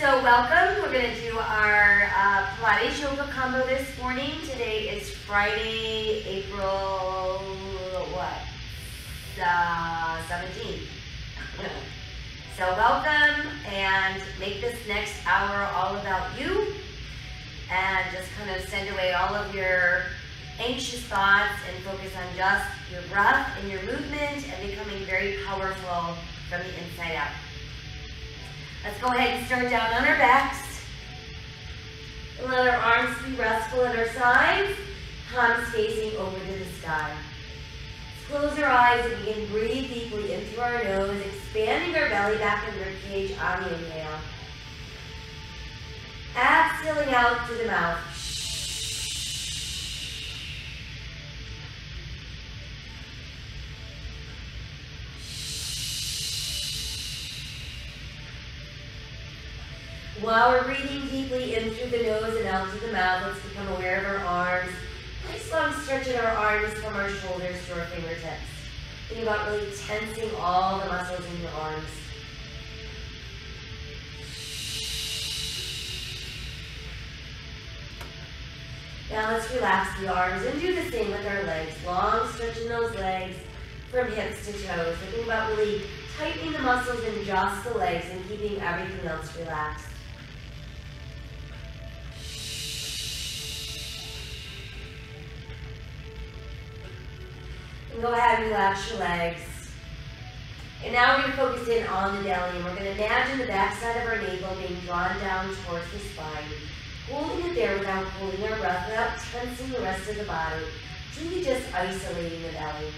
So welcome. We're going to do our uh, Pilates yoga combo this morning. Today is Friday, April what? Uh, 17th. So welcome and make this next hour all about you and just kind of send away all of your anxious thoughts and focus on just your breath and your movement and becoming very powerful from the inside out. Let's go ahead and start down on our backs. Let our arms be restful at our sides, palms facing over to the sky. Let's close our eyes and begin breathe deeply in through our nose, expanding our belly back and rib cage on the inhale. Exhaling out through the mouth. While we're breathing deeply in through the nose and out through the mouth, let's become aware of our arms. Nice long stretch in our arms from our shoulders to our fingertips. Think about really tensing all the muscles in your arms. Now let's relax the arms and do the same with our legs. Long stretch in those legs from hips to toes. Thinking about really tightening the muscles in just the legs and keeping everything else relaxed. And go ahead and relax your legs. And now we're going to focus in on the belly. And we're going to imagine the backside of our navel being drawn down towards the spine. Holding it there without holding our breath, without tensing the rest of the body. Truly just isolating the belly.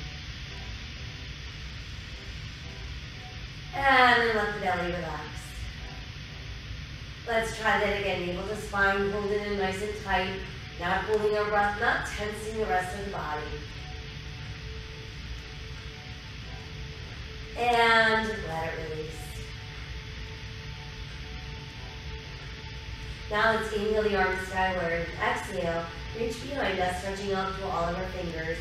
And then let the belly relax. Let's try that again. Navel to spine, holding it in nice and tight. Not holding our breath, not tensing the rest of the body. And let it release. Now let's inhale the arms skyward. Exhale, reach behind us, stretching out through all of our fingers.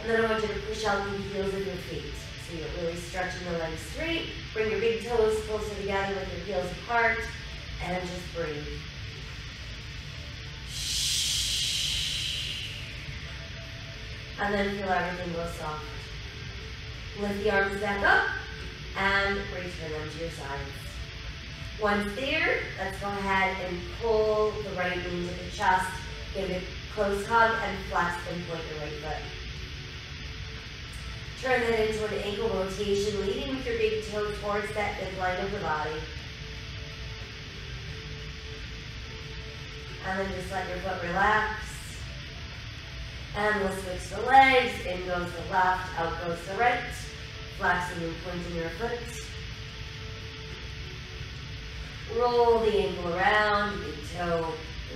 And then I want you to push out the heels of your feet. So you're really stretching the legs straight. Bring your big toes closer together with your heels apart. And just breathe. And then feel everything go soft. Lift the arms back up and return them to your sides. Once there, let's go ahead and pull the right knee to the chest. Give it a close hug and flex and point your right foot. Turn that into an ankle rotation, leading with your big toe towards that midline of the body. And then just let your foot relax. And we'll switch the legs. In goes the left, out goes the right. Flexing and pointing your foot. Roll the ankle around, big toe,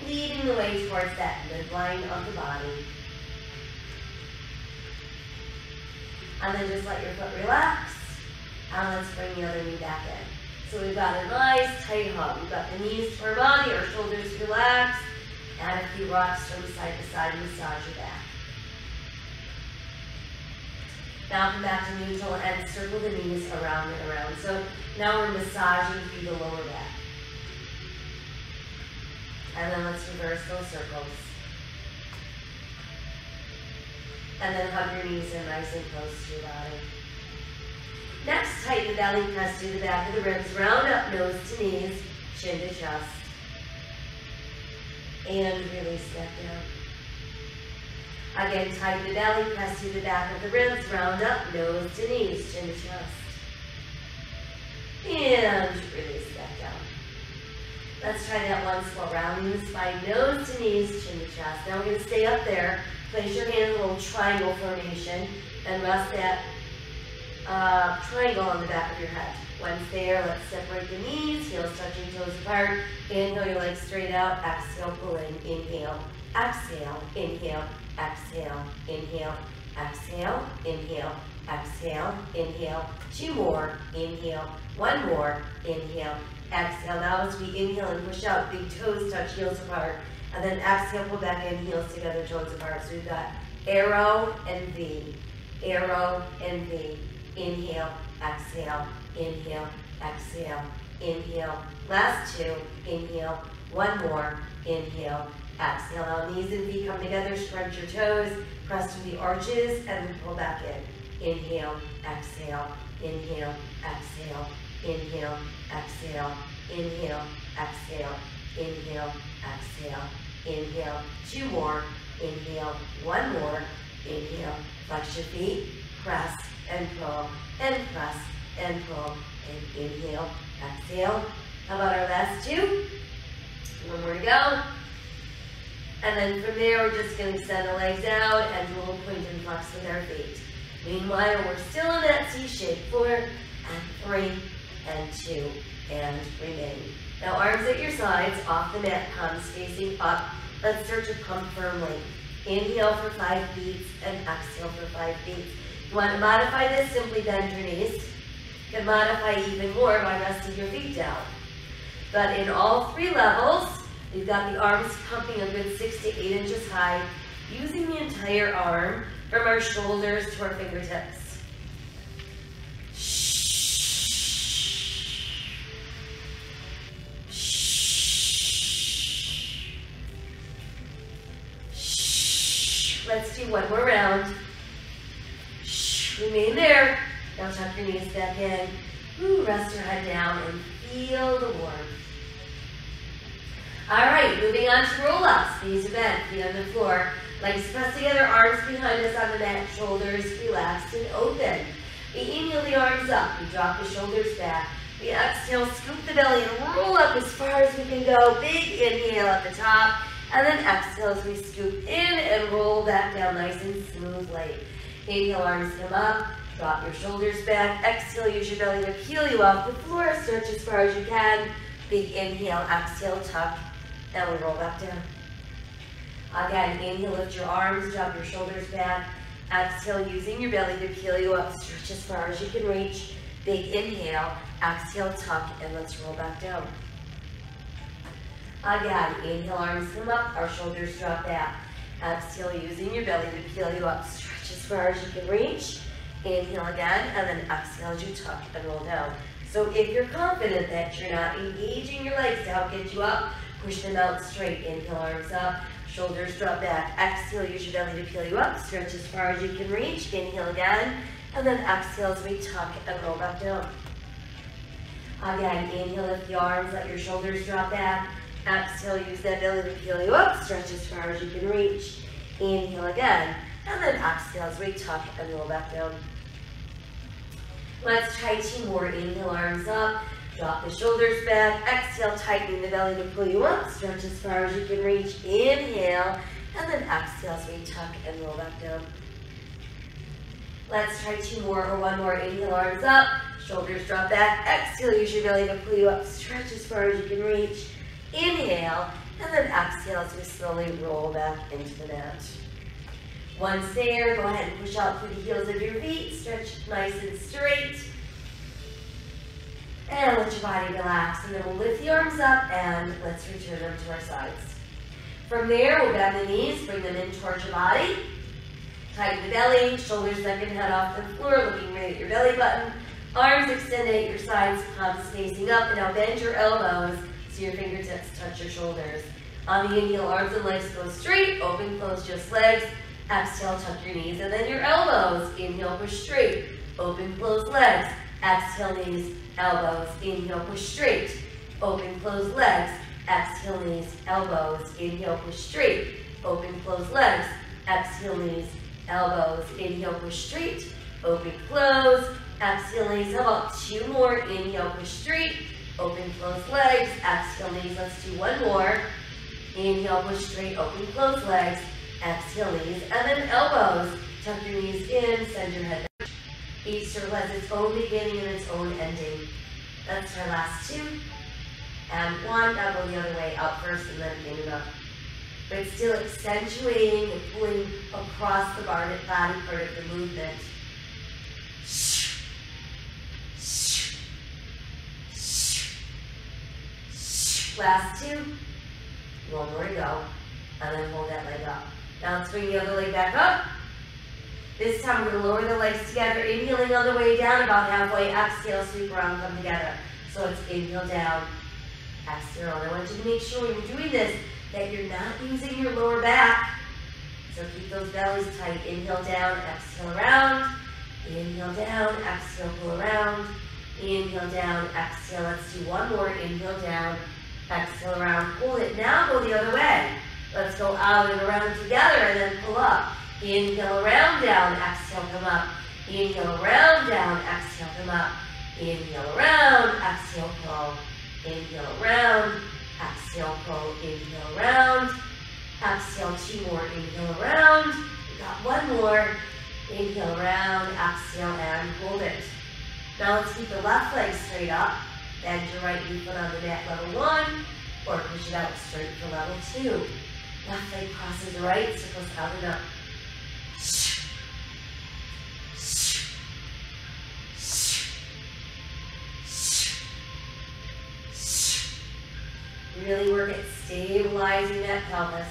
leading the way towards that midline of the body. And then just let your foot relax. And let's bring the other knee back in. So we've got a nice tight hug. We've got the knees to our body, our shoulders relaxed, and a few rocks from side to side, massage your back. Now come back to neutral and circle the knees around and around. So now we're massaging through the lower back. And then let's reverse those circles. And then hug your knees in nice and close to your body. Next, tighten the belly press to the back of the ribs. Round up nose to knees, chin to chest. And release that down. Again, tighten the belly, press through the back of the ribs, round up, nose to knees, chin to chest. And release that down. Let's try that once more, rounding the spine, nose to knees, chin to chest. Now we're going to stay up there. Place your hand in a little triangle formation and rest that uh, triangle on the back of your head. Once there, let's separate the knees, heels touching toes apart. Inhale your legs straight out. Exhale, pull in. Inhale. Exhale. Inhale. Exhale. Inhale. Exhale. Inhale. Exhale. Inhale. Two more. Inhale. One more. Inhale. Exhale. Now as we inhale and push out, big toes touch heels apart. And then exhale, pull back in, heels together, toes apart. So we've got arrow and V. Arrow and V. Inhale, exhale, inhale, exhale, inhale. Last two, inhale. One more, inhale. Exhale. Now knees and feet come together, scrunch your toes, press through the arches, and then pull back in. Inhale, exhale, inhale, exhale, inhale, exhale, inhale, exhale, inhale, exhale, inhale. Two more, inhale, one more, inhale. Flex your feet, press and pull, and press and pull, and inhale, exhale. How about our last two? One more to go. And then from there, we're just going to extend the legs out and little point and flex with our feet. Meanwhile, we're still in that C-shape. Four and three and two and remain. Now arms at your sides, off the mat, palms facing up. Let's start to pump firmly. Inhale for five beats and exhale for five beats. You want to modify this, simply bend your knees. You can modify even more by resting your feet down. But in all three levels, we've got the arms pumping a good six to eight inches high, using the entire arm from our shoulders to our fingertips. Let's do one more round. Remain there. Now tuck your knees back in. Ooh, rest your head down and feel the warmth. All right, moving on to roll-ups. Knees are bent, feet on the floor. Legs pressed together, arms behind us on the mat, shoulders relaxed and open. We inhale the arms up, we drop the shoulders back. We exhale, scoop the belly and roll up as far as we can go. Big inhale at the top, and then exhale as we scoop in and roll back down nice and smoothly. Inhale, arms come up, drop your shoulders back. Exhale, use your belly to peel you off the floor. Stretch as far as you can. Big inhale, exhale, tuck, and we roll back down. Again, inhale, lift your arms, drop your shoulders back. Exhale, using your belly to peel you up. Stretch as far as you can reach. Big inhale, exhale, tuck, and let's roll back down. Again, inhale, arms come up, our shoulders drop back. Exhale, using your belly to peel you up. Stretch as far as you can reach. Inhale again, and then exhale as you tuck and roll down. So if you're confident that you're not engaging your legs to help get you up, push them out straight. Inhale, arms up, shoulders drop back. Exhale, use your belly to peel you up. Stretch as far as you can reach. Inhale again, and then exhale as we tuck and roll back down. Again, inhale, lift the arms, let your shoulders drop back. Exhale, use that belly to peel you up. Stretch as far as you can reach. Inhale again, and then exhale as we tuck and roll back down. Let's try two more. Inhale, arms up. Drop the shoulders back. Exhale, tightening the belly to pull you up. Stretch as far as you can reach. Inhale, and then exhale as we tuck and roll back down. Let's try two more or one more. Inhale, arms up. Shoulders drop back. Exhale, use your belly to pull you up. Stretch as far as you can reach. Inhale, and then exhale as we slowly roll back into the mat. Once there, go ahead and push out through the heels of your feet. Stretch nice and straight. And let your body relax. And then we'll lift the arms up and let's return them to our sides. From there, we'll bend the knees, bring them in towards your body. Tighten the belly, shoulders, neck, and head off the floor, looking right at your belly button. Arms extended at your sides, palms facing up. And now bend your elbows so your fingertips touch your shoulders. On the inhale, arms and legs go straight. Open, close, just legs. Exhale, tuck your knees. And then your elbows. Inhale, push straight. Open, close legs. Exhale, knees, elbows. Inhale, push straight. Open, close legs. Exhale, knees, elbows. Inhale, push straight. Open, close legs. Exhale, knees, elbows. Inhale, push straight. Open, close. Exhale, knees. How about two more? Inhale, push straight. Open, close legs. Exhale, knees. Let's do one more. Inhale, push straight. Open, close legs. Exhale, knees. And then elbows. Tuck your knees in. Send your head. Circle has its own beginning and its own ending. That's our last two. And one, go the other way, up first and then in and up. But still accentuating and pulling across the body part of the movement. Last two. One more to go. And then hold that leg up. Now let's bring the other leg back up. This time we're going to lower the legs together, inhaling all the way down, about halfway, exhale, sweep around, come together. So it's inhale down, exhale. And I want you to make sure when you're doing this that you're not using your lower back. So keep those bellies tight. Inhale down, exhale around. Inhale down, exhale, pull around. Inhale down, exhale. Let's do one more. Inhale down, exhale around. Pull it. Now go the other way. Let's go out and around together and then pull up. Inhale around, down, exhale, come up. Inhale around, down, exhale, come up. Inhale around, exhale, pull. Inhale around, exhale, pull. Inhale around, exhale, two more. Inhale around. We got one more. Inhale around, exhale, and hold it. Now let's keep the left leg straight up. Bend your right knee foot on the mat, level one, or push it out straight for level two. Left leg crosses the right, circles out and up. Really work at stabilizing that pelvis.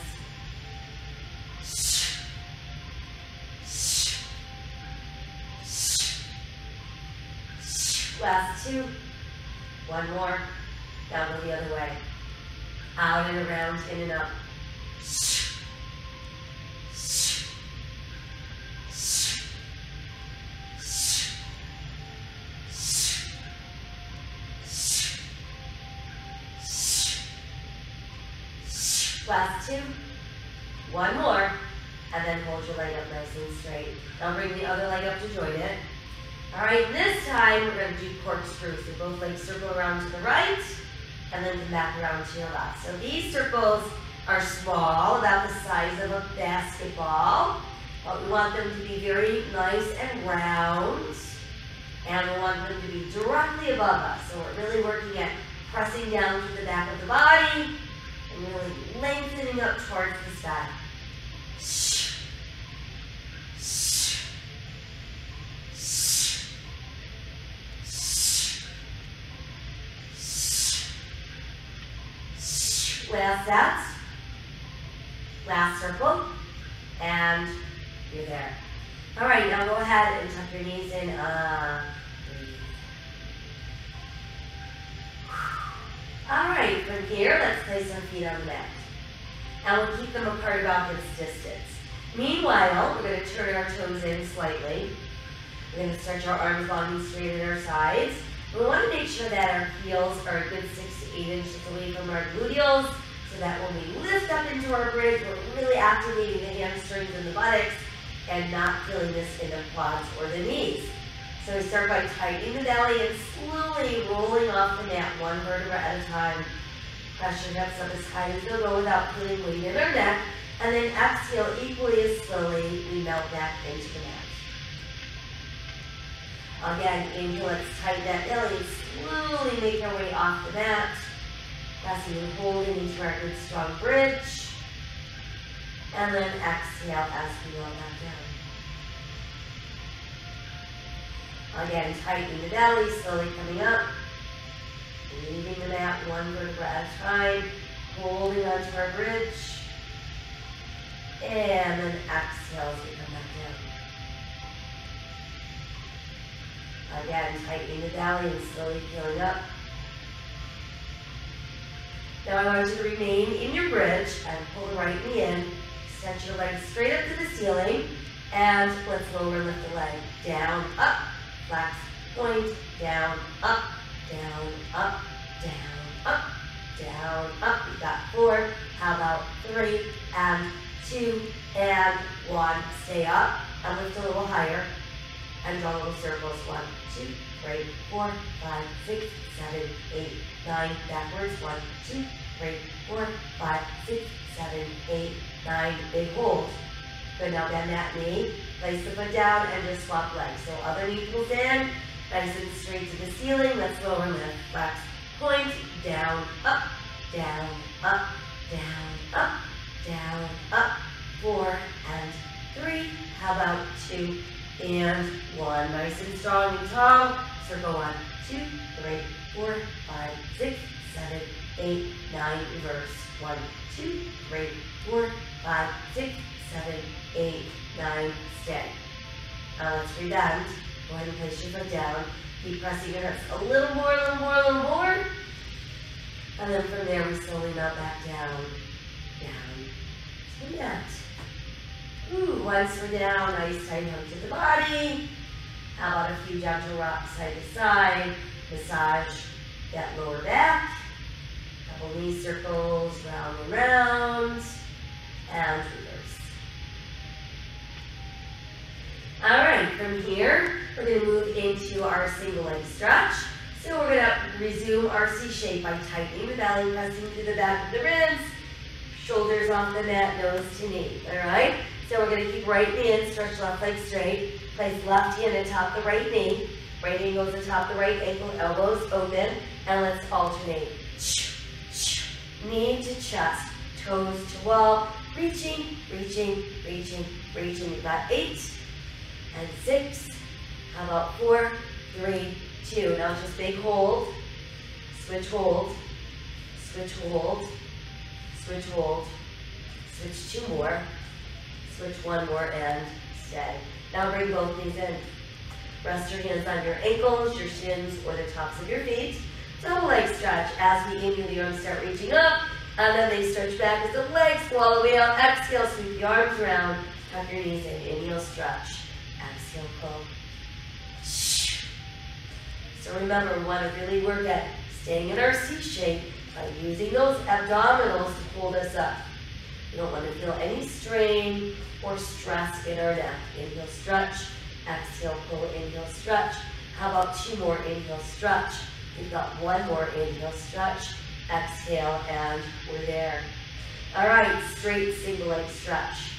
Last two. One more. Down the other way. Out and around, in and up. Last two. One more. And then hold your leg up nice and straight. Now bring the other leg up to join it. All right, this time we're going to do corkscrew. So both legs circle around to the right and then come back around to your left. So these circles are small, about the size of a basketball. But we want them to be very nice and round. And we want them to be directly above us. So we're really working at pressing down to the back of the body and really lengthening up towards the sky. Last set. Last circle. And you're there. All right, now go ahead and tuck your knees in. Uh, All right, from here, let's place our feet on the mat. And we'll keep them apart about this distance. Meanwhile, we're going to turn our toes in slightly. We're going to stretch our arms long and straight at our sides. We want to make sure that our heels are a good six to eight inches away from our gluteals so that when we lift up into our bridge, we're really activating the hamstrings and the buttocks and not feeling this in the quads or the knees. So we start by tightening the belly and slowly rolling off the mat one vertebra at a time. Press your hips up as high as you'll go without feeling weight in our neck. And then exhale equally as slowly, we melt back into the mat. Again, inhale, let's tighten that belly slowly make our way off the mat. Pressing and holding into our good strong bridge. And then exhale as we roll back down. Again, tightening the belly, slowly coming up. Leaving the mat one vertebra at a time. Holding onto our bridge. And then exhale as we come back down. Again, tightening the belly and slowly peeling up. Now I want you to remain in your bridge and pull the right knee in. Stretch your legs straight up to the ceiling. And let's lower lift the leg. Down, up, flex, point, down, up, down, up, down, up, down, up. We've got four. How about three and two and one. Stay up and lift a little higher and draw little circles. One, two, three, four, five, six, seven, eight, nine. Backwards. One, two, three, four, five, six, seven, eight, nine. Big hold. Good, now bend that knee. Place the foot down and just swap legs. So other knee pulls in, and straight to the ceiling. Let's lower lift. Flex, point, down, up, down, up, down, up, down, up. Four and three. How about two and one? Nice and strong and tall. Circle one, two, three, four, five, six, seven, eight, nine. Reverse. One, two, three, four, five, six, seven, eight, nine, stay. Now uh, let's rebend. Go ahead and place your foot down. Keep pressing your hips a little more, a little more, a little more. And then from there, we slowly melt back down, down to the mat. Ooh, once we're down, nice tight hug to the body. How about a few gentle rocks side to side? Massage that lower back. Couple knee circles, round and round. And reverse. All right, from here, we're going to move into our single leg stretch. So we're going to resume our C shape by tightening the belly, pressing through the back of the ribs, shoulders off the mat, nose to knee. All right? So we're going to keep right knee in, stretch left leg straight. Place left hand atop the right knee. Right knee goes atop the right ankle, elbows open, and let's alternate. Knee to chest, toes to wall, reaching, reaching, reaching, reaching. We got eight and six. How about four, three, two. Now just big hold, switch hold, switch hold, switch hold, switch two more, switch one more, and stay. Now bring both knees in. Rest your hands on your ankles, your shins, or the tops of your feet. Double leg stretch as we inhale, the arms start reaching up, and then they stretch back as the legs go all the way out. Exhale, sweep the arms around, tuck your knees in, inhale, stretch. Exhale, pull. So remember, we want to really work at staying in our C shape by using those abdominals to hold us up. We don't want to feel any strain or stress in our neck. Inhale, stretch. Exhale, pull, inhale, stretch. How about two more? Inhale, stretch. We've got one more. Inhale, stretch. Exhale, and we're there. All right, straight single leg stretch.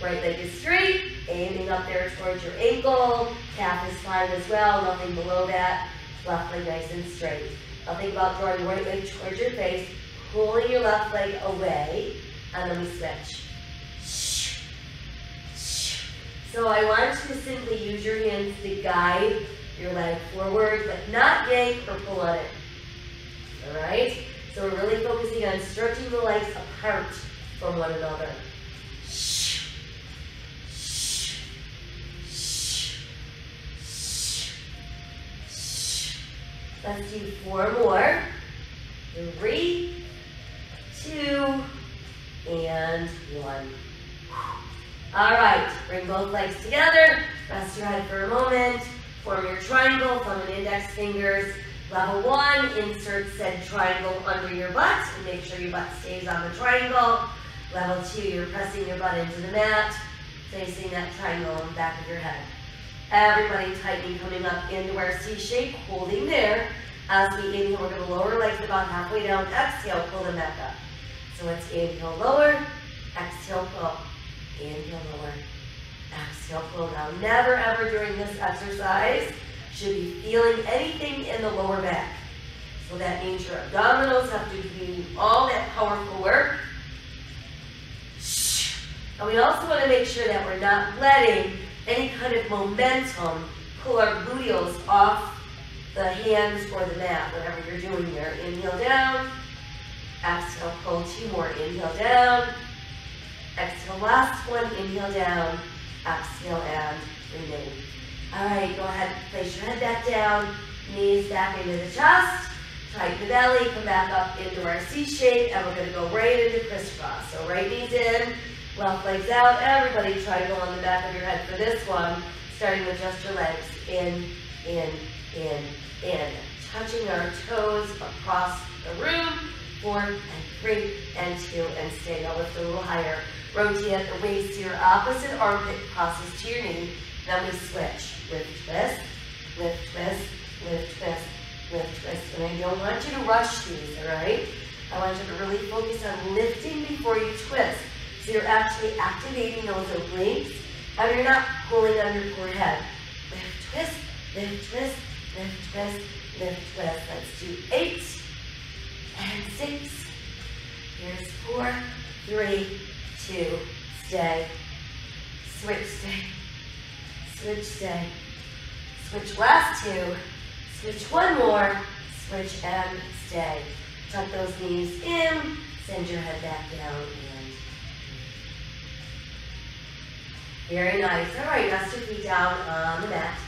Right leg is straight, aiming up there towards your ankle. Calf is fine as well, nothing below that. Left leg nice and straight. Now think about drawing right leg towards your face, pulling your left leg away, and then we switch. So I want you to simply use your hands to guide your leg forward, but not yank or pull on it. All right? So we're really focusing on stretching the legs apart from one another. Let's do four more. Three, two, and one. All right, bring both legs together. Rest your head for a moment. Form your triangle, thumb and index fingers. Level one, insert said triangle under your butt and make sure your butt stays on the triangle. Level two, you're pressing your butt into the mat, facing that triangle on the back of your head. Everybody tightening, coming up into our C shape, holding there. As we inhale, we're going to lower legs about halfway down. Exhale, pull them back up. So let's inhale, lower. Exhale, pull. Inhale, lower. Exhale, pull down. Never, ever during this exercise should be feeling anything in the lower back. So that means your abdominals have to do all that powerful work. And we also want to make sure that we're not letting any kind of momentum pull our gluteals off the hands or the mat, whatever you're doing here. Inhale down, exhale, pull two more. Inhale down, exhale, last one. Inhale down, exhale, and remain. All right, go ahead, place your head back down, knees back into the chest, tighten the belly, come back up into our C shape, and we're gonna go right into crisscross. So right knees in, left legs out. Everybody try to go on the back of your head for this one, starting with just your legs. In, in, in, in. Touching our toes across the room. Four and three and two and stay. Now lift a little higher. Rotate the waist to your opposite armpit crosses to your knee. Then we switch. Lift, twist, lift, twist, lift, twist, lift, twist. And I don't want you to rush these, all right? I want you to really focus on lifting before you twist. So you're actually activating those obliques, and you're not pulling on your forehead. Lift, twist, lift, twist, lift, twist, lift, twist. Let's do eight and six. Here's four, three, two, stay. Switch, stay. Switch, stay. Switch last two. Switch one more. Switch and stay. Tuck those knees in. Send your head back down very nice. All right, rest your feet down on the mat.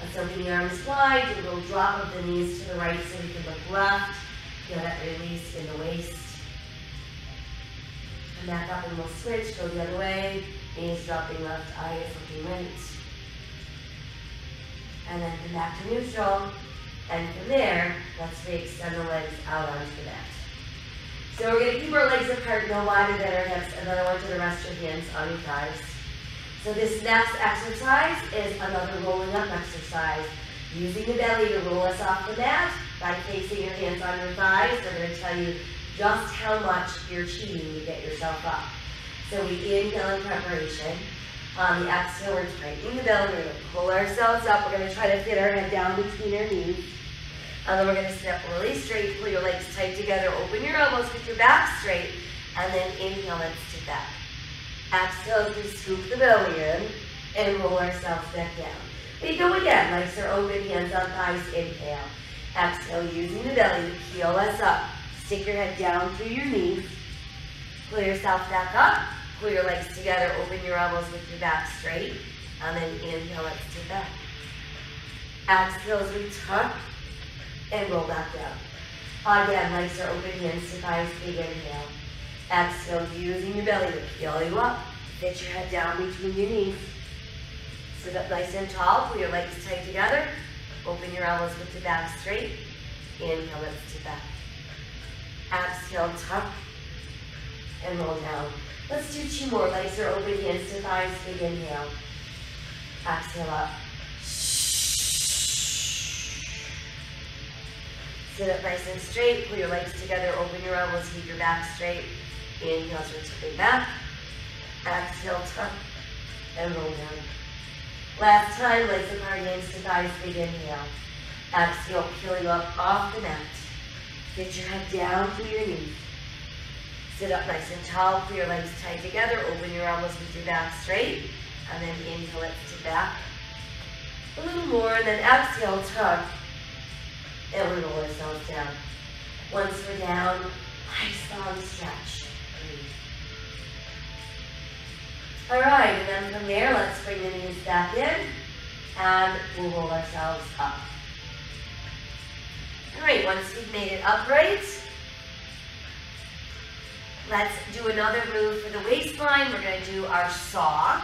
Let's open the arms wide, do a little drop of the knees to the right so we can look left. Feel that release in the waist. Come back up and we'll switch, go the other way. Knees dropping left, eye is looking right. And then come back to neutral. And from there, let's re-extend the legs out onto the mat. So we're going to keep our legs apart, no wider than our hips, and then I want you to rest your hands on your thighs. So this next exercise is another rolling up exercise. Using the belly to roll us off the mat by placing your hands on your thighs. They're going to tell you just how much you're cheating to get yourself up. So we inhale in preparation. On the exhale, we're tightening the belly. We're going to pull ourselves up. We're going to try to fit our head down between our knees. And then we're going to sit up really straight. Pull your legs tight together. Open your elbows with your back straight. And then inhale and sit back. Exhale as we scoop the belly in and roll ourselves back down. We go again. Legs are open, hands on thighs. Inhale. Exhale, using the belly to peel us up. Stick your head down through your knees. Pull yourself back up. Pull your legs together. Open your elbows with your back straight. And then inhale, let's sit back. Exhale as we tuck and roll back down. Again, legs are open, hands to thighs. Big inhale. Exhale, using your belly to peel you up. Fit your head down between your knees. Sit up nice and tall. Pull your legs tight together. Open your elbows with the back straight. Inhale, let's sit back. Exhale, tuck and roll down. Let's do two more. Legs are open, hands to thighs. Big inhale. Exhale up. Sit up nice and straight. Pull your legs together. Open your elbows. Keep your back straight. Inhale, start tipping back. Exhale, tuck and roll down. Last time, legs apart, hands to thighs. Big inhale. Exhale, peeling up off the mat. Get your head down through your knees. Sit up nice and tall. Pull your legs tight together. Open your elbows with your back straight. And then inhale it to back. A little more. And then exhale, tuck. And we roll ourselves down. Once we're down, nice long stretch. All right, and then from there, let's bring the knees back in. And we'll roll ourselves up. All right, once we've made it upright, let's do another move for the waistline. We're going to do our saw.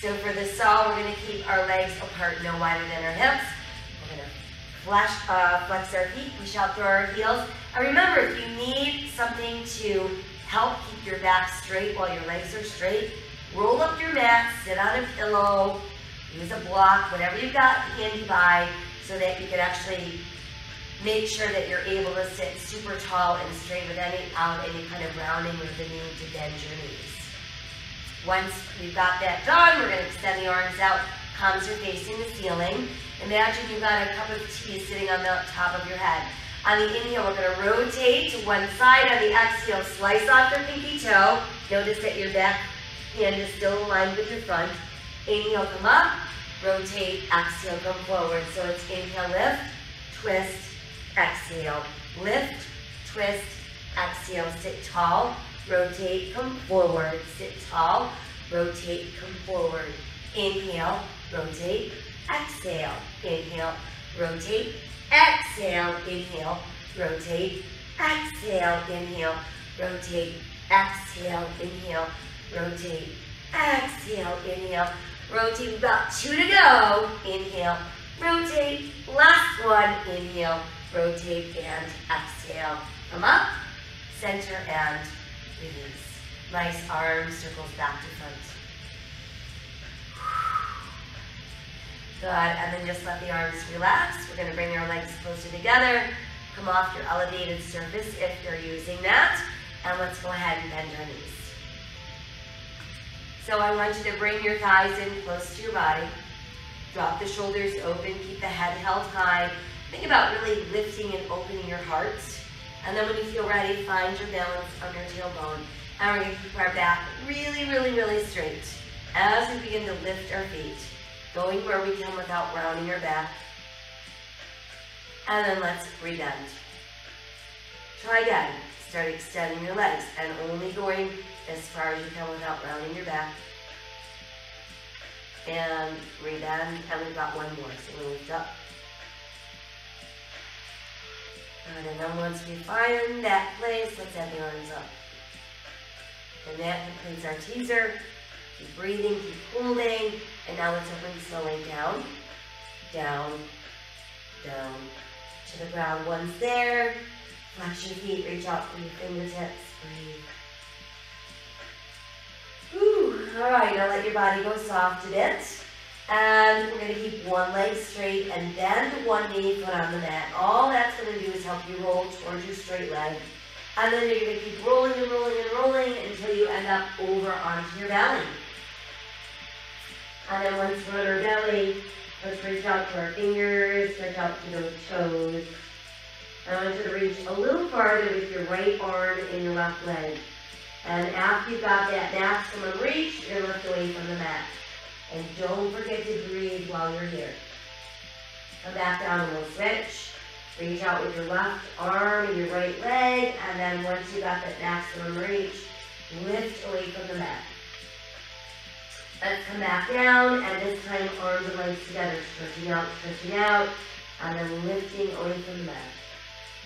So for the saw, we're going to keep our legs apart, no wider than our hips. We're to flash, uh, flex our feet, we shall throw our heels. And remember, if you need something to help keep your back straight while your legs are straight, roll up your mat, sit on a pillow, use a block, whatever you've got handy by, so that you can actually make sure that you're able to sit super tall and straight without any, kind of rounding with the need to bend your knees. Once we've got that done, we're going to extend the arms out, palms are facing the ceiling. Imagine you've got a cup of tea sitting on the top of your head. On the inhale, we're going to rotate to one side. On the exhale, slice off the pinky toe. Notice that your back hand is still aligned with your front. Inhale, come up. Rotate, exhale, come forward. So it's inhale, lift, twist, exhale. Lift, twist, exhale. Sit tall, rotate, come forward. Sit tall, rotate, come forward. Inhale, rotate, exhale. Inhale, rotate, exhale. Inhale, rotate, exhale. Inhale, rotate, exhale. Inhale, rotate, exhale. Inhale, rotate. Exhale. Inhale. Rotate. Got two to go. Inhale, rotate. Last one. Inhale, rotate, and exhale. Come up, center, and release. Nice arm circles back to front. Good, and then just let the arms relax. We're gonna bring our legs closer together. Come off your elevated surface if you're using that. And let's go ahead and bend our knees. So I want you to bring your thighs in close to your body. Drop the shoulders open, keep the head held high. Think about really lifting and opening your heart. And then when you feel ready, find your balance on your tailbone. And we're gonna keep our back really, really, really straight as we begin to lift our feet going where we can without rounding our back. And then let's rebend. Try again. Start extending your legs and only going as far as you can without rounding your back. and rebend, and we've got one more, so we'll lift up. And then once we find that place, let's have the arms up. And that completes our teaser. Keep breathing, keep holding, and now let's open slowly down, down, down, to the ground. Once there, flex your feet, reach out for your fingertips, breathe. Whew. All right, now let your body go soft a bit. And we're going to keep one leg straight and bend one knee foot on the mat. All that's going to do is help you roll towards your straight leg. And then you're going to keep rolling and rolling and rolling until you end up over onto your belly. And then once we're on our belly, let's reach out to our fingers, stretch out to those toes. I want you to reach a little farther with your right arm and your left leg. And after you've got that maximum reach, you're going to lift away from the mat. And don't forget to breathe while you're here. Come back down and we'll switch. Reach out with your left arm and your right leg, and then once you've got that maximum reach, lift away from the mat. Let's come back down, and this time arms and legs together, stretching out, stretching out, and then lifting away from the mat.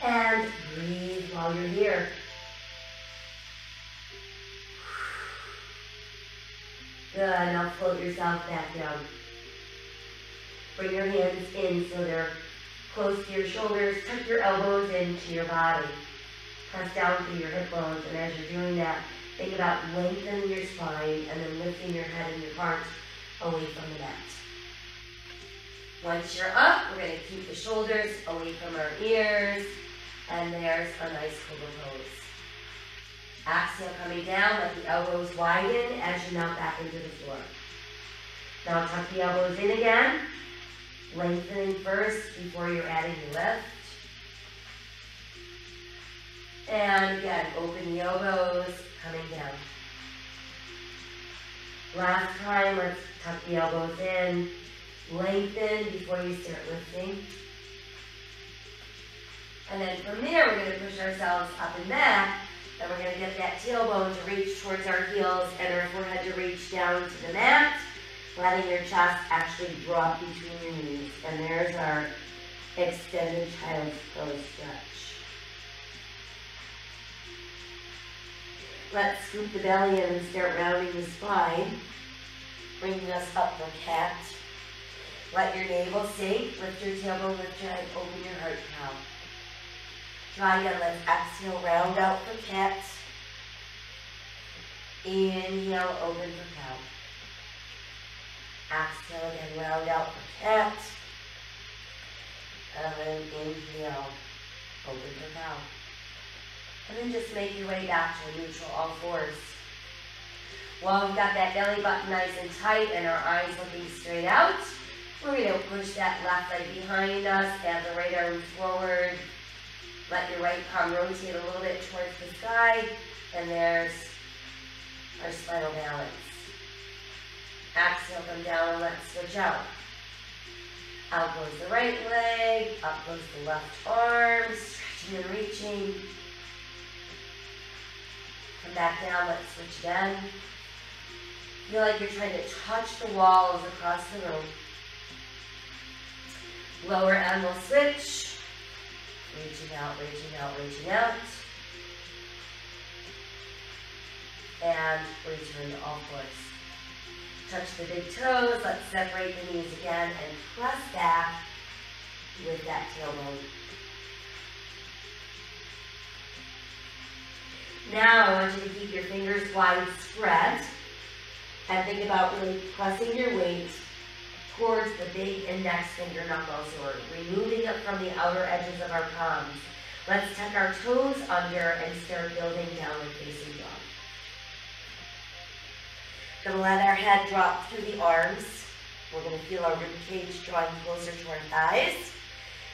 And breathe while you're here. Good, now float yourself back down. Bring your hands in so they're close to your shoulders. Tuck your elbows into your body. Press down through your hip bones, and as you're doing that, think about lengthening your spine and then lifting your head and your heart away from the mat. Once you're up, we're going to keep the shoulders away from our ears, and there's a nice cobra pose. Exhale coming down, let the elbows widen as you mount back into the floor. Now tuck the elbows in again, lengthening first before you're adding lift. And again, open the elbows, coming down. Last time, let's tuck the elbows in, lengthen before you start lifting. And then from there, we're going to push ourselves up and back then we're going to get that tailbone to reach towards our heels and our forehead to reach down to the mat, letting your chest actually drop between your knees. And there's our extended child's pose stretch. Let's scoop the belly in and start rounding the spine, bringing us up for cat. Let your navel sink, lift your tailbone, lift your head, open your heart cow. Try again, let's exhale, round out for cat. Inhale, open for cow. Exhale again, round out for cat. And inhale, open for cow. And then just make your way back to a neutral, all fours. While we've got that belly button nice and tight and our eyes looking straight out, we're going to push that left leg behind us, have the right arm forward, let your right palm rotate a little bit towards the sky, and there's our spinal balance. Exhale, come down and let's switch out. Out goes the right leg, up goes the left arm, stretching and reaching. Come back down, let's switch again. Feel like you're trying to touch the walls across the room. Lower end will switch. Reaching out, reaching out, reaching out. And return to all fours. Touch the big toes. Let's separate the knees again and press back with that tailbone. Now I want you to keep your fingers wide spread and think about really pressing your weight towards the big index finger knuckles or removing it from the outer edges of our palms. Let's tuck our toes under and start building downward facing dog. Gonna let our head drop through the arms. We're gonna feel our rib cage drawing closer to our thighs.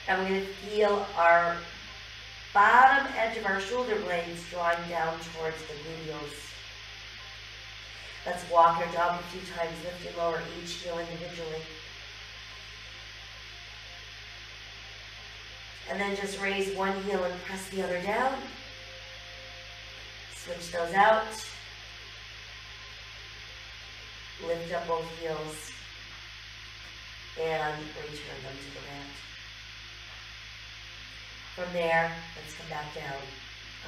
And we're gonna feel our bottom edge of our shoulder blades drawing down towards the gluteals. Let's walk our dog a few times, lift and lower each heel individually. And then just raise one heel and press the other down. Switch those out. Lift up both heels. and return them to the mat. From there, let's come back down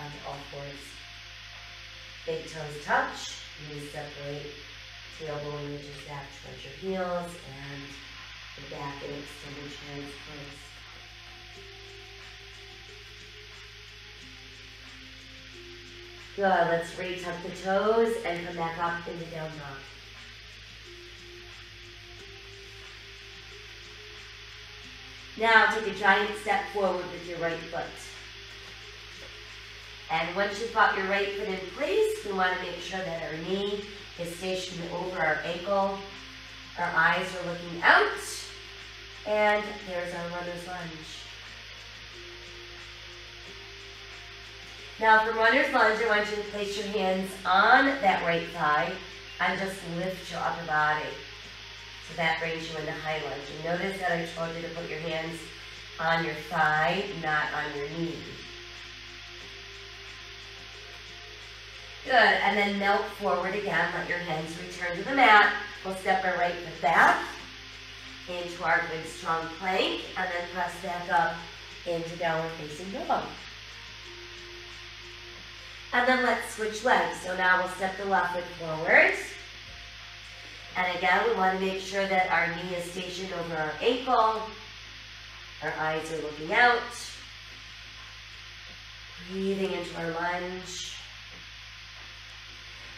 onto all fours. Big toes touch, knees separate, tailbone reaches back towards your heels, and the back and extended chins close. Good, let's re-tuck the toes and come back up into down dog. Now take a giant step forward with your right foot. And once you've got your right foot in place, we want to make sure that our knee is stationed over our ankle. Our eyes are looking out. And there's our runner's lunge. Now for runner's lunge, I want you to place your hands on that right thigh and just lift your upper body. So that brings you into high lunge. And notice that I told you to put your hands on your thigh, not on your knee. Good, and then melt forward again. Let your hands return to the mat. We'll step our right foot back into our good strong plank, and then press back up into downward facing dog. And then let's switch legs. So now we'll step the left foot forward. And again, we want to make sure that our knee is stationed over our ankle. Our eyes are looking out. Breathing into our lunge.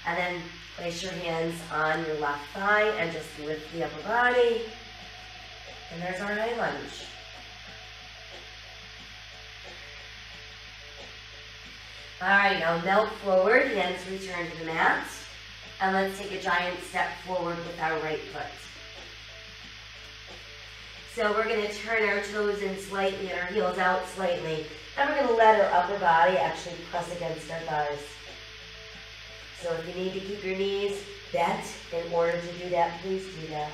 And then place your hands on your left thigh and just lift the upper body. And there's our high lunge. All right, now melt forward, hands return to the mat. And let's take a giant step forward with our right foot. So we're going to turn our toes in slightly and our heels out slightly. And we're going to let our upper body actually press against our thighs. So if you need to keep your knees bent in order to do that, please do that.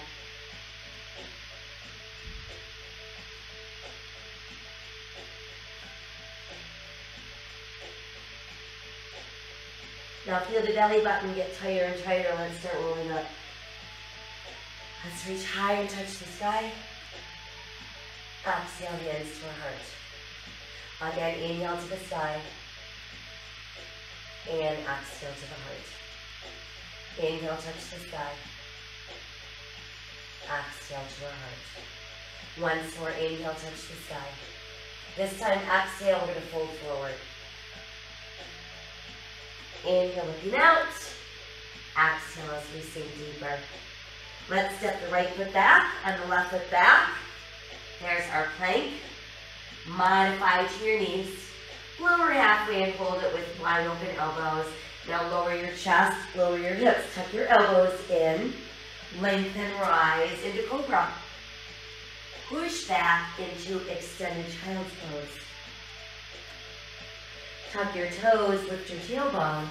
Now feel the belly button get tighter and tighter. Let's start rolling up. Let's reach high and touch the sky. Exhale, the hands to our heart. Again, inhale to the sky. And exhale to the heart. Inhale, touch the sky. Exhale to our heart. Once more, inhale, touch the sky. This time, exhale, we're going to fold forward. Inhale, looking out. Exhale as we sink deeper. Let's step the right foot back and the left foot back. There's our plank. Modify to your knees. Lower halfway and hold it with wide open elbows. Now lower your chest, lower your hips, tuck your elbows in. Lengthen, rise into cobra. Push back into extended child's pose. Tuck your toes, lift your tailbone.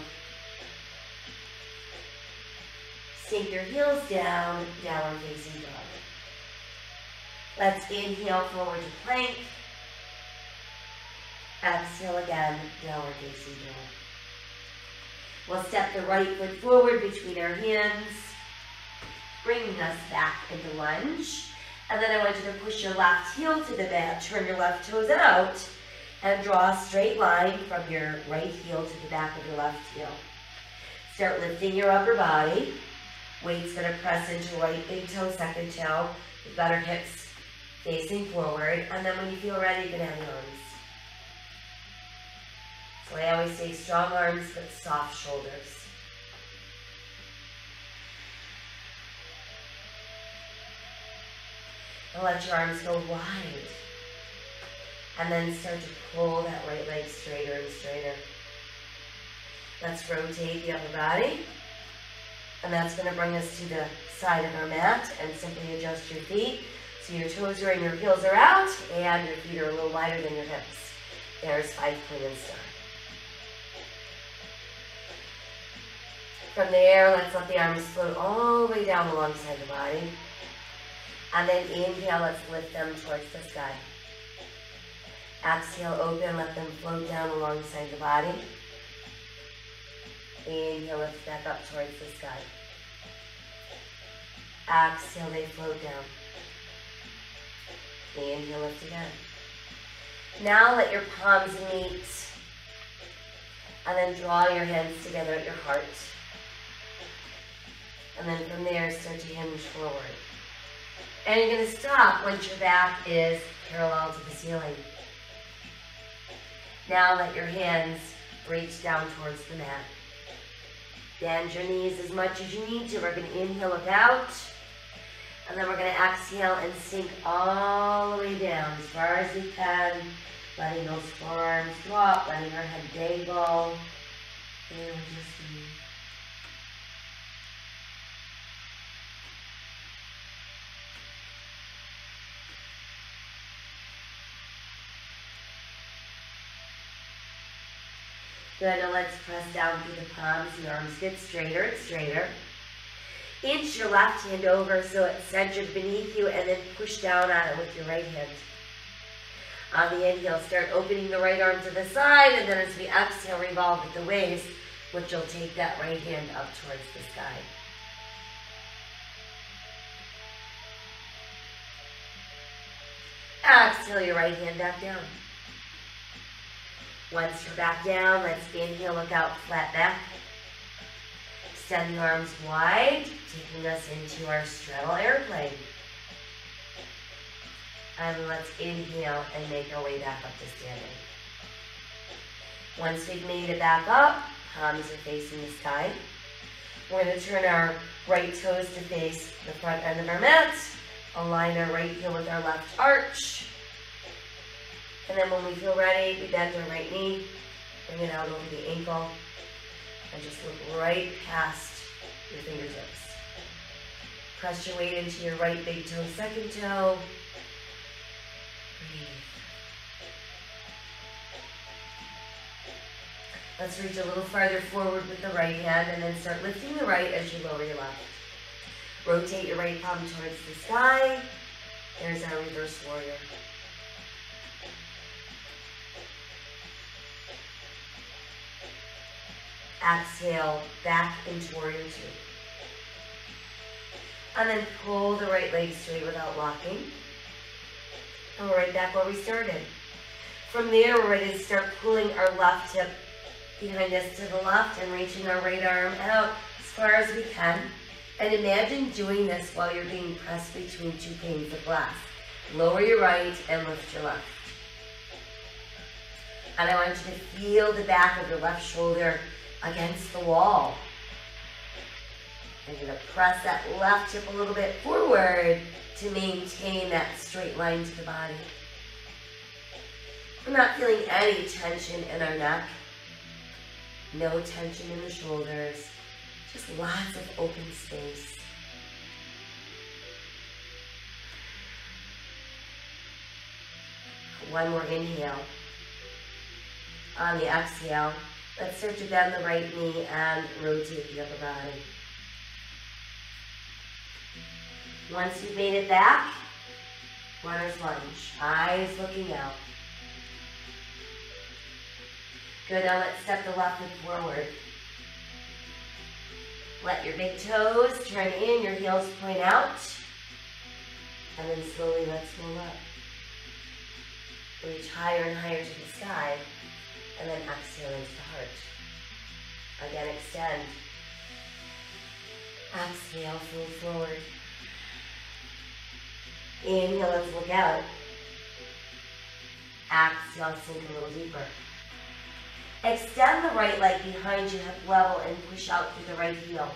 Sink your heels down, downward facing dog. Let's inhale forward to plank. Exhale again, downward facing dog. We'll step the right foot forward between our hands, bringing us back into lunge. And then I want you to push your left heel to the mat, turn your left toes out, and draw a straight line from your right heel to the back of your left heel. Start lifting your upper body. Weight's going to press into right big toe, second toe. Got our hips facing forward. And then when you feel ready, you can your arms. So I always say strong arms but soft shoulders. And let your arms go wide. And then start to pull that right leg straighter and straighter. Let's rotate the upper body. And that's going to bring us to the side of our mat and simply adjust your feet. So your toes are in, your heels are out, and your feet are a little wider than your hips. There's five clean and star. From there, let's let the arms float all the way down alongside the body. And then inhale, let's lift them towards the sky. Exhale, open, let them float down alongside the body. Inhale, lift back up towards the sky. Exhale, they float down. Inhale, lift again. Now let your palms meet. And then draw your hands together at your heart. And then from there, start to hinge forward. And you're going to stop once your back is parallel to the ceiling. Now let your hands reach down towards the mat. Bend your knees as much as you need to. We're going to inhale, look out. And then we're going to exhale and sink all the way down as far as we can. Letting those forearms drop, letting our head dangle. And just Good, let's press down through the palms. The arms get straighter and straighter. Inch your left hand over so it's centered beneath you and then push down on it with your right hand. On the inhale, start opening the right arm to the side and then as we exhale, revolve at the waist, which will take that right hand up towards the sky. Exhale your right hand back down. Once you're back down, let's inhale, look out, flat back. Extend the arms wide, taking us into our straddle airplane. And let's inhale and make our way back up to standing. Once we've made it back up, palms are facing the sky. We're going to turn our right toes to face the front end of our mat. Align our right heel with our left arch. And then when we feel ready, we bend our right knee, bring it out over the ankle, and just look right past your fingertips. Press your weight into your right big toe, second toe. Breathe. Let's reach a little farther forward with the right hand and then start lifting the right as you lower your left. Rotate your right palm towards the sky. There's our reverse warrior. Exhale, back into warrior two. And then pull the right leg straight without locking. And we're right back where we started. From there, we're ready to start pulling our left hip behind us to the left and reaching our right arm out as far as we can. And imagine doing this while you're being pressed between two panes of glass. Lower your right and lift your left. And I want you to feel the back of your left shoulder against the wall. I'm going to press that left hip a little bit forward to maintain that straight line to the body. We're not feeling any tension in our neck. No tension in the shoulders. Just lots of open space. One more inhale. On the exhale, Let's to bend the right knee and rotate the upper body. Once you've made it back, runner's lunge. Eyes looking out. Good, now let's step the left foot forward. Let your big toes turn in, your heels point out. And then slowly let's roll up. Reach higher and higher to the sky and then exhale into the heart. Again, extend. Exhale, fold forward. Inhale, let's look out. Exhale, sink a little deeper. Extend the right leg behind you, hip level, and push out through the right heel.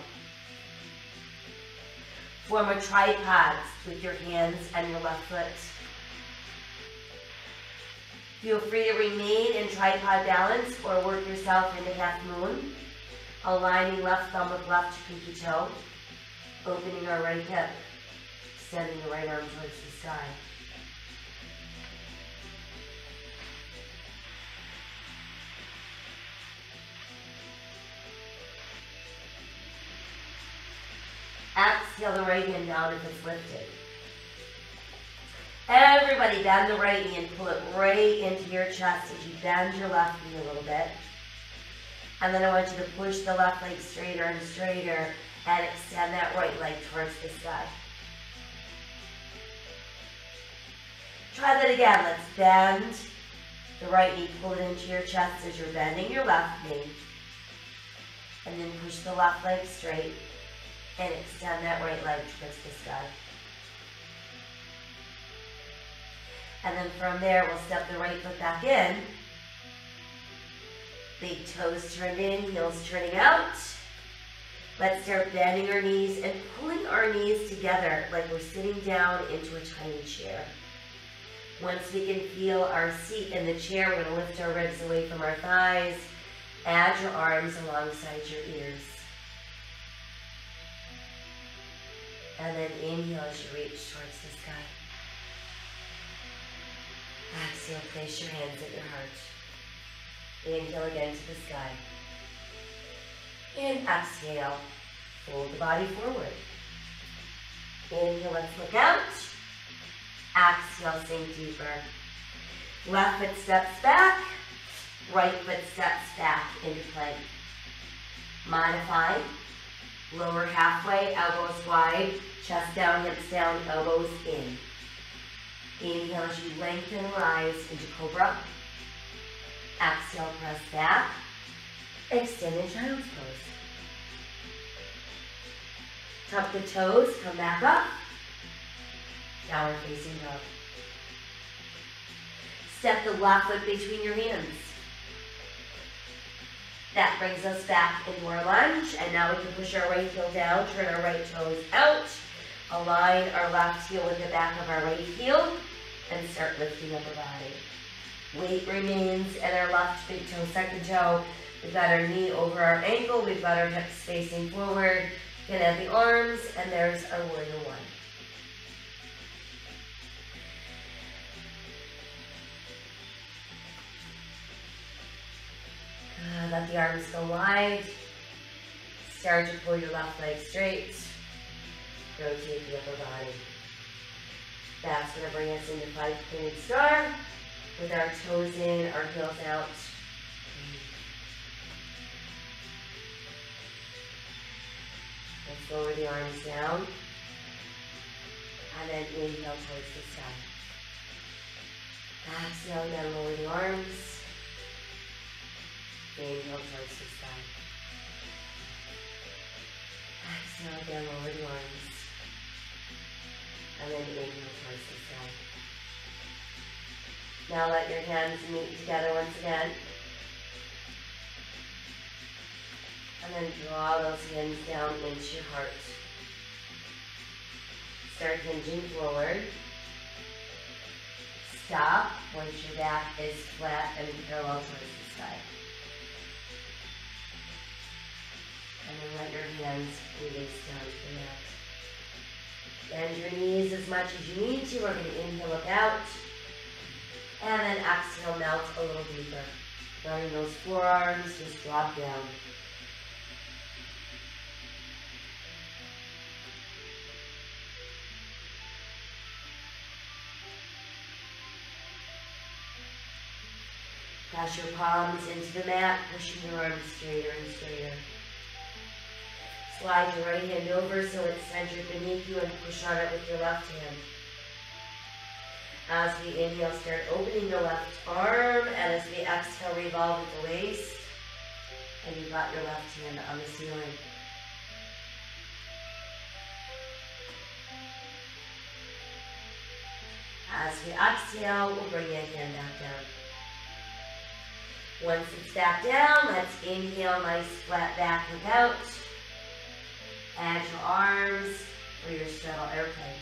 Form a tripod with your hands and your left foot. Feel free to remain in tripod balance or work yourself into half moon. Aligning left thumb with left pinky toe. Opening our right hip. Extending the right arm towards the sky. Exhale the right hand down if it's lifted. Everybody bend the right knee and pull it right into your chest as you bend your left knee a little bit. And then I want you to push the left leg straighter and straighter and extend that right leg towards the sky. Try that again. Let's bend the right knee, pull it into your chest as you're bending your left knee. And then push the left leg straight and extend that right leg towards the sky. And then from there, we'll step the right foot back in. Big toes turned in, heels turning out. Let's start bending our knees and pulling our knees together like we're sitting down into a tiny chair. Once we can feel our seat in the chair, we're going to lift our ribs away from our thighs. Add your arms alongside your ears. And then inhale as you reach towards the sky. Exhale, place your hands at your heart. Inhale again to the sky. And exhale, fold the body forward. Inhale, let's look out. Exhale, sink deeper. Left foot steps back, right foot steps back into plank. Modify. Lower halfway, elbows wide, chest down, hips down, elbows in. Inhale as you lengthen, rise into cobra. Exhale, press back. Extend in child's pose. Tuck the toes, come back up. Downward facing dog. Step the left foot between your hands. That brings us back into our lunge, and now we can push our right heel down, turn our right toes out, align our left heel with the back of our right heel, and start lifting up our body. Weight remains in our left big toe, second toe. We've got our knee over our ankle, we've got our hips facing forward, add the arms, and there's our warrior one. Uh, let the arms go wide. Start to pull your left leg straight. Rotate the upper body. That's going to bring us into five pointed star with our toes in, our heels out. Let's lower the arms down. And then inhale towards the sky. Exhale, then lower the arms. Inhale towards the sky. Exhale again, lower the arms. And then towards the sky. Now let your hands meet together once again. And then draw those hands down into your heart. Start hinging forward. Stop once your back is flat and parallel towards the sky. And then let your hands release down to the mat. Bend your knees as much as you need to. We're going to inhale up out. And then exhale, melt a little deeper. Letting those forearms just drop down. Press your palms into the mat, pushing your arms straighter and straighter. Slide your right hand over so it's centered beneath you and push on it with your left hand. As we inhale, start opening the left arm, and as we exhale, revolve with the waist. And you've got your left hand on the ceiling. As we exhale, we'll bring your hand back down. Once it's back down, let's inhale, nice flat back and out. Add your arms for your straddle airplane.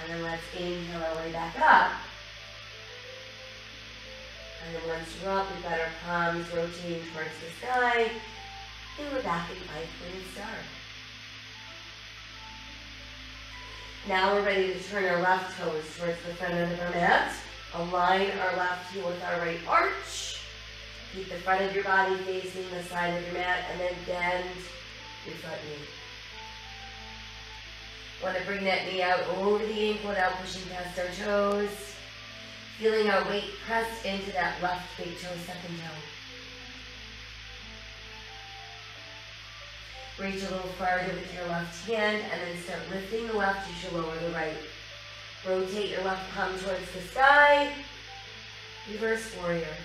And then let's inhale our way back up. And then once we're up, we've got our palms rotating towards the sky. And we're back in pointed star. Now we're ready to turn our left toes towards the front end of our mat. Align our left heel with our right arch. Keep the front of your body facing the side of your mat and then bend your front knee. Want to bring that knee out over the ankle without pushing past our toes. Feeling our weight pressed into that left big toe, second toe. Reach a little farther with your left hand and then start lifting the left you lower the right. Rotate your left palm towards the sky. Reverse warrior.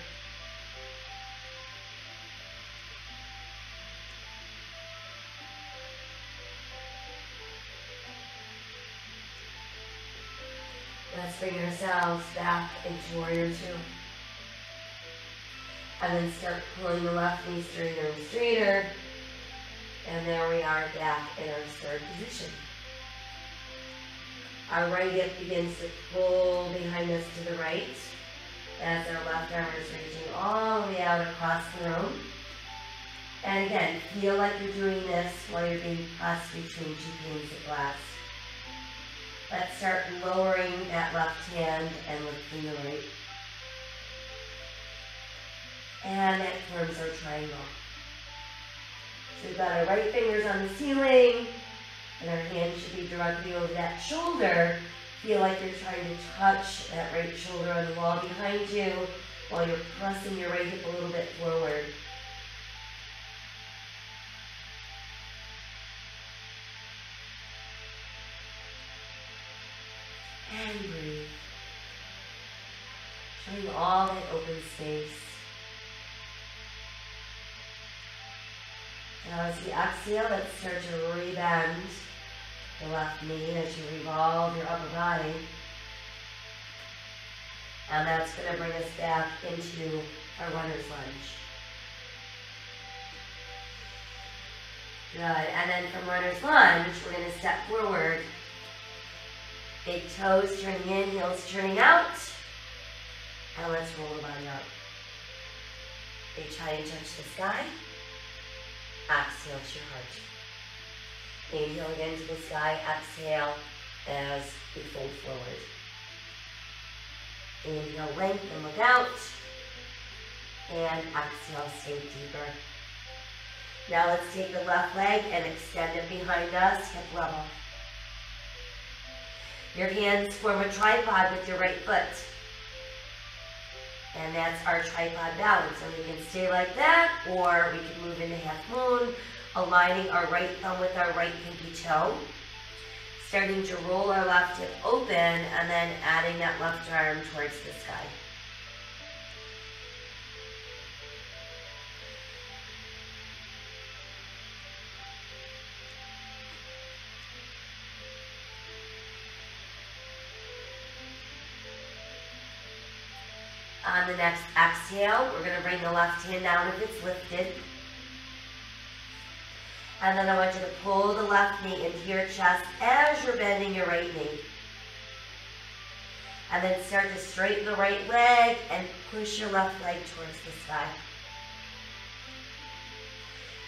Bring ourselves back into warrior two. And then start pulling the left knee straighter and straighter. And there we are back in our third position. Our right hip begins to pull behind us to the right as our left arm is reaching all the way out across the room. And again, feel like you're doing this while you're being pressed between two panes of glass. Let's start lowering that left hand and lifting the right. And that forms our triangle. So we've got our right fingers on the ceiling, and our hand should be directly over that shoulder. Feel like you're trying to touch that right shoulder on the wall behind you while you're pressing your right hip a little bit forward. As you exhale, let's start to rebend the left knee as you revolve your upper body. And that's going to bring us back into our runner's lunge. Good. And then from runner's lunge, we're going to step forward. Big toes turning in, heels turning out. And let's roll the body up. Big try and touch the sky. Exhale to your heart. Inhale again to the sky. Exhale as we fold forward. Inhale, lengthen, look out. And exhale, sink deeper. Now let's take the left leg and extend it behind us, hip level. Your hands form a tripod with your right foot. And that's our tripod balance. So we can stay like that, or we can move into half moon, aligning our right thumb with our right pinky toe. Starting to roll our left hip open, and then adding that left arm towards the sky. Exhale, we're going to bring the left hand down if it's lifted. And then I want you to pull the left knee into your chest as you're bending your right knee. And then start to straighten the right leg and push your left leg towards the sky.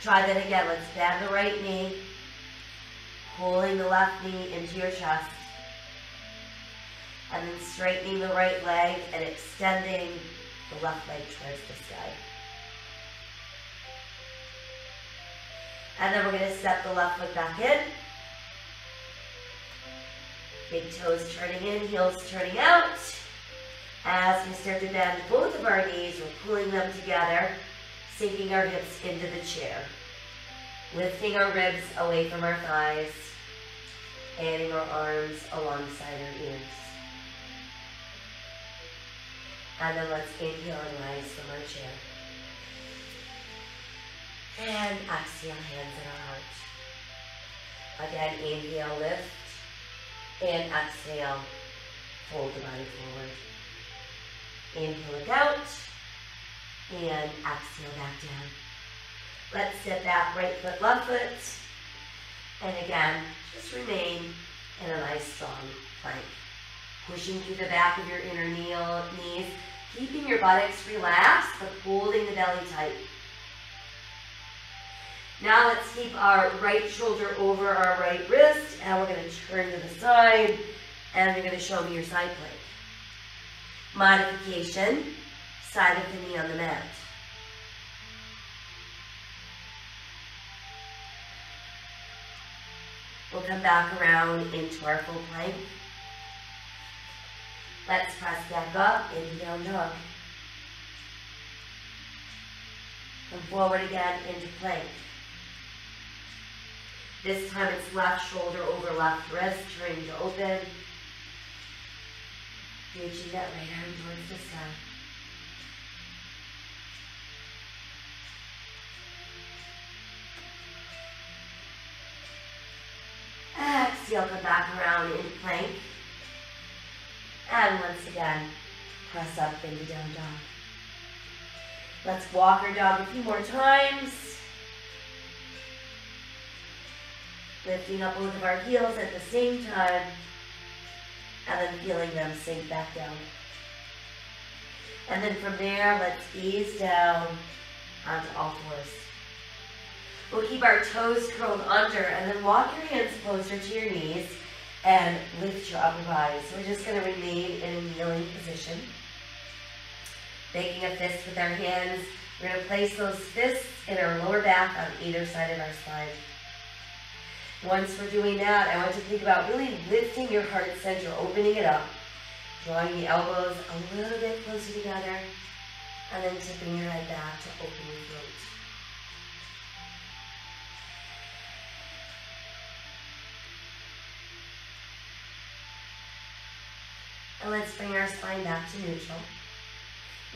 Try that again. Let's bend the right knee, pulling the left knee into your chest and then straightening the right leg and extending the left leg towards the sky. And then we're going to step the left foot back in. Big toes turning in, heels turning out. As we start to bend both of our knees, we're pulling them together, sinking our hips into the chair. Lifting our ribs away from our thighs, adding our arms alongside our ears. And then let's inhale and rise from our chair. And exhale, hands at our heart. Again, inhale, lift. And exhale, fold the body forward. Inhale, look out. And exhale, back down. Let's sit back, right foot, left foot. And again, just remain in a nice strong plank. Pushing through the back of your inner knee, knees keeping your buttocks relaxed, but holding the belly tight. Now let's keep our right shoulder over our right wrist, and we're going to turn to the side, and you're going to show me your side plank. Modification, side of the knee on the mat. We'll come back around into our full plank. Let's press back up into down. Come forward again into plank. This time it's left shoulder over left wrist, turning to open. Reaching that right arm towards the sky. Exhale, come back around in plank. And once again, press up into down dog. Let's walk our dog a few more times. Lifting up both of our heels at the same time. And then feeling them sink back down. And then from there, let's ease down onto all fours. We'll keep our toes curled under and then walk your hands closer to your knees and lift your upper body. So we're just going to remain in a kneeling position. Making a fist with our hands. We're going to place those fists in our lower back on either side of our spine. Once we're doing that, I want you to think about really lifting your heart center, opening it up, drawing the elbows a little bit closer together, and then tipping your head back to open your throat. Let's bring our spine back to neutral.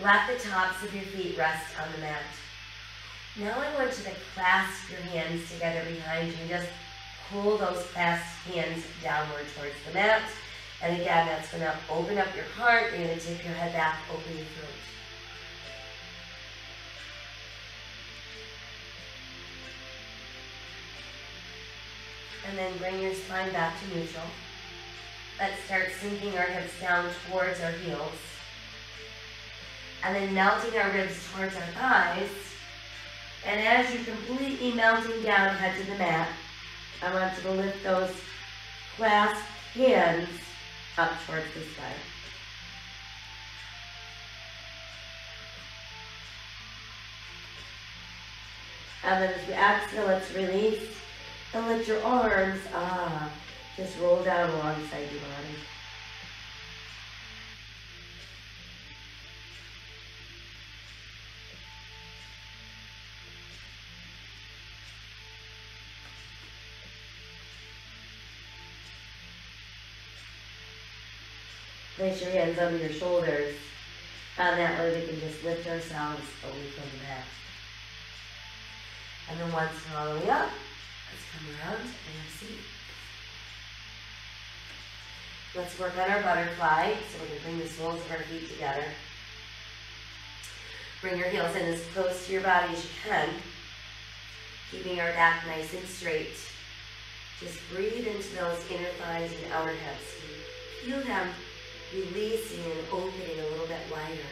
Let the tops of your feet rest on the mat. Now I want you to clasp your hands together behind you. And just pull those clasped hands downward towards the mat. And again, that's going to open up your heart. You're going to tip your head back, open your throat. And then bring your spine back to neutral. Let's start sinking our hips down towards our heels. And then melting our ribs towards our thighs. And as you're completely melting down, head to the mat. I want you to lift those clasped hands up towards the sky. And then as we exhale, let's release and let your arms ah, just roll down alongside your body. Place your hands under your shoulders. And that way we can just lift ourselves away from the mat. And then once we're all the way up, let's come around and have a seat. Let's work on our butterfly. So we're going to bring the soles of our feet together. Bring your heels in as close to your body as you can. Keeping our back nice and straight. Just breathe into those inner thighs and outer hips. Feel them releasing and opening a little bit wider.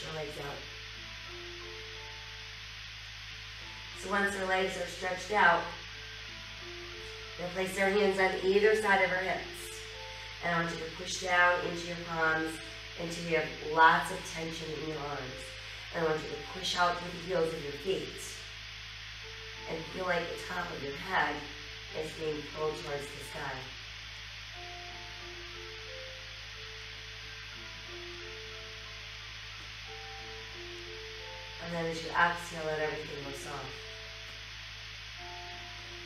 Stretch our legs out. So once our legs are stretched out, they'll place their hands on either side of her hips. And I want you to push down into your palms until you have lots of tension in your arms. And I want you to push out with the heels of your feet. And feel like the top of your head is being pulled towards the sky. And then as you exhale, let everything go soft.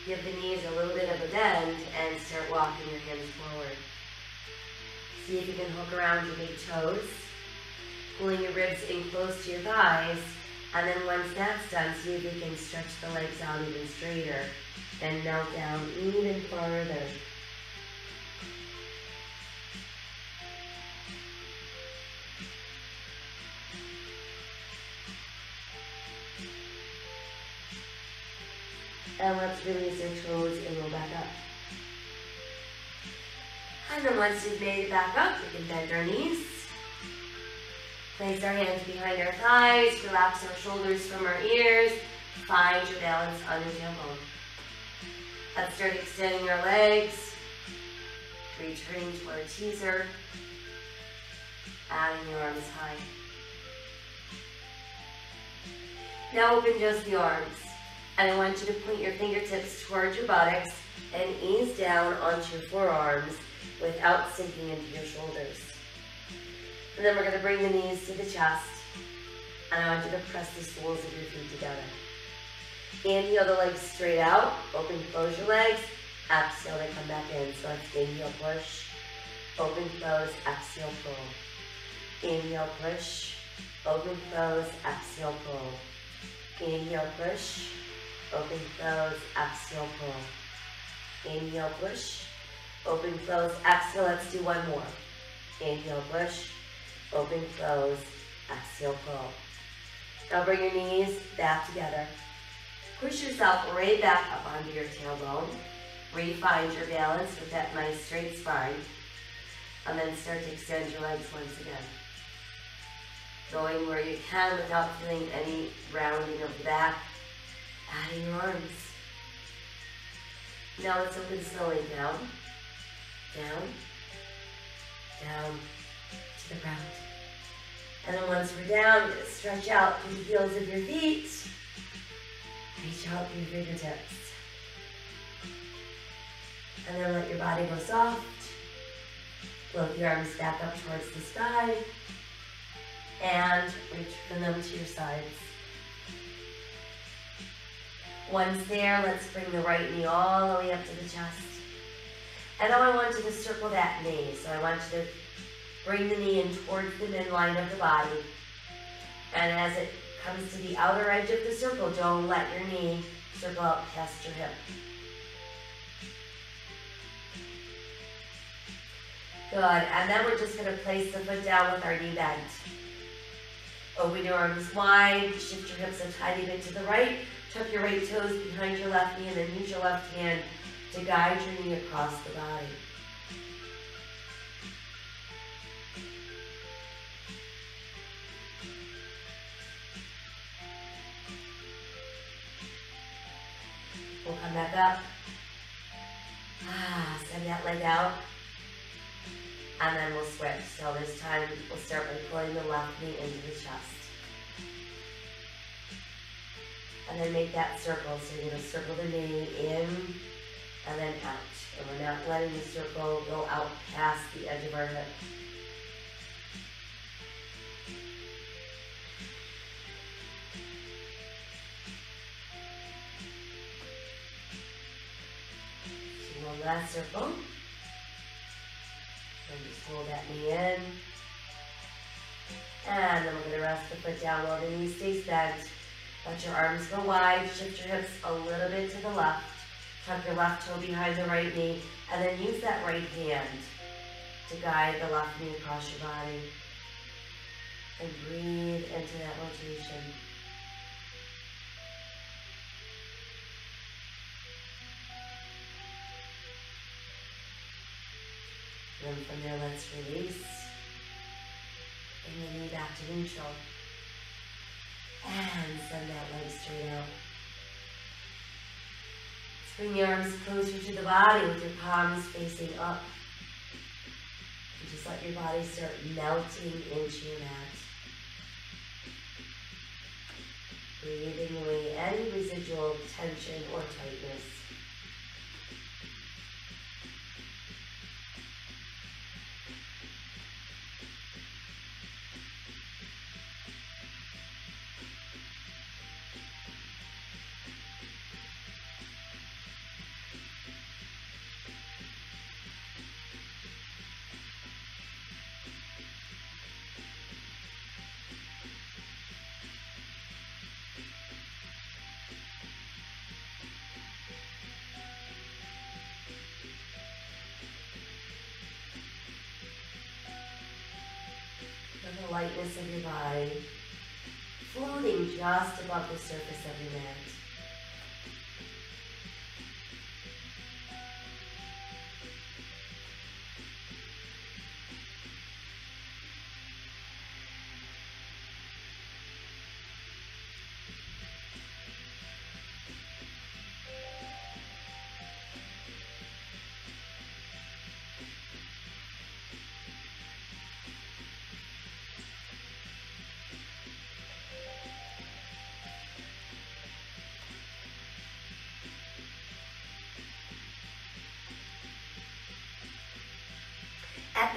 Give the knees a little bit of a bend and start walking your hands forward. See if you can hook around your big toes, pulling your ribs in close to your thighs. And then once that's done, see if you can stretch the legs out even straighter and melt down even farther. And let's release our toes and roll back up. And then once you've made it back up, we can bend our knees. Place our hands behind our thighs, relax our shoulders from our ears. Find your balance on your tailbone. Let's start extending our legs, returning to our teaser, adding your arms high. Now open just the arms. And I want you to point your fingertips towards your buttocks and ease down onto your forearms without sinking into your shoulders. And then we're going to bring the knees to the chest. And I want you to press the soles of your feet together. Inhale the legs straight out. Open, close your legs. Exhale to come back in. So let's inhale, push. Open, close, exhale, pull. Inhale, push. Open, close, exhale, pull. Inhale, push. Open, close, exhale, pull. Inhale, push. Open, close, exhale. Let's do one more. Inhale, push. Open, close, exhale, pull. Now bring your knees back together. Push yourself right back up onto your tailbone. Refind your balance with that nice straight spine. And then start to extend your legs once again. Going where you can without feeling any rounding of the back. Your arms. Now let's open slowly down, down, down to the ground. And then once we're down, stretch out through the heels of your feet. Reach out through your fingertips. And then let your body go soft. Float your arms back up towards the sky. And return them to your sides. Once there, let's bring the right knee all the way up to the chest. And now I want you to circle that knee. So I want you to bring the knee in towards the midline of the body. And as it comes to the outer edge of the circle, don't let your knee circle out past your hip. Good, and then we're just gonna place the foot down with our knee bent. Open your arms wide, shift your hips a tiny bit to the right, tuck your right toes behind your left knee, and then use your left hand to guide your knee across the body. We'll come back up. Ah, send that leg out. And then we'll switch. So this time we'll start by pulling the left knee into the chest. And then make that circle. So you're going to circle the knee in and then out. And we're not letting the circle go out past the edge of our hip. So one last circle. And just pull that knee in. And then we're going to rest the foot down while the knee stays bent. Let your arms go wide. Shift your hips a little bit to the left. Tuck your left toe behind the right knee. And then use that right hand to guide the left knee across your body. And breathe into that rotation. And then from there, let's release. Bring the knee back to neutral. And send that leg straight out. Let's bring the arms closer to the body with your palms facing up. And just let your body start melting into your mat. Breathing away any residual tension or tightness. Floating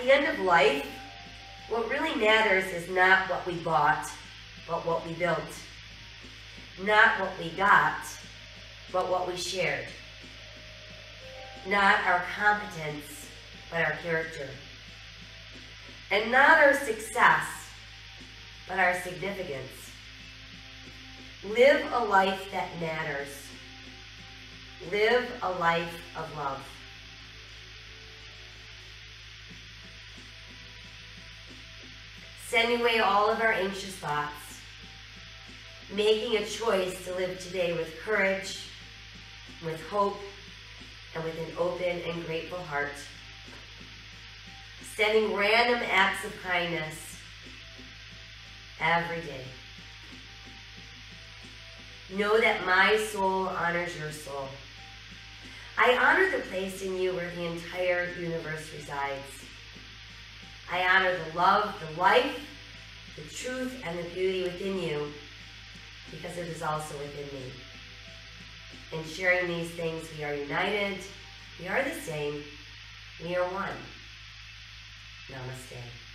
the end of life, what really matters is not what we bought, but what we built. Not what we got, but what we shared. Not our competence, but our character. And not our success, but our significance. Live a life that matters. Live a life of love. Sending away all of our anxious thoughts. Making a choice to live today with courage, with hope, and with an open and grateful heart. Sending random acts of kindness every day. Know that my soul honors your soul. I honor the place in you where the entire universe resides. I honor the love, the life, the truth, and the beauty within you because it is also within me. In sharing these things, we are united, we are the same, we are one. Namaste.